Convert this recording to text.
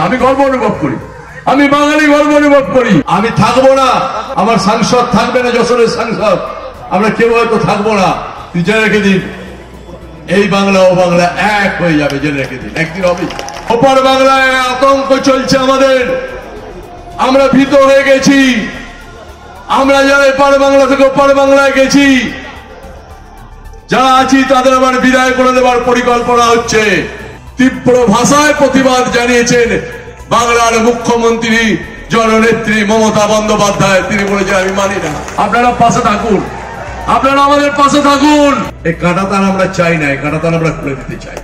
আমি গর্ব অনুভব করি। আমি বাঙালি গর্ব অনুভব করি। আমি থাকব না। আমার সাংসদ থাকবে না যশোরের সাংসদ। আমরা কেউ হয়তো থাকব না। তুই জেনে রেখে দিন। এই বাংলা ও বাংলা এক হয়ে যাবে, জেনে রেখে দিন। একদিন হবে। ওপার বাংলায় আতঙ্ক চলছে আমাদের। আমরা ভীত হয়ে গেছি। আমরা যারা এপার বাংলা থেকে ওপার বাংলায় গেছি, যারা আছি তাদের আবার বিদায় করে দেওয়ার পরিকল্পনা হচ্ছে। তীব্র ভাষায় প্রতিবাদ জানিয়েছেন বাংলার মুখ্যমন্ত্রী জননেত্রী মমতা বন্দ্যোপাধ্যায়। তিনি বলেছেন আমি মানি না। আপনারা পাশে থাকুন। আপনারা আমাদের পাশে থাকুন। এই কাটাতান আমরা চাই না এই কাটাতান আমরা করে দিতে চাই।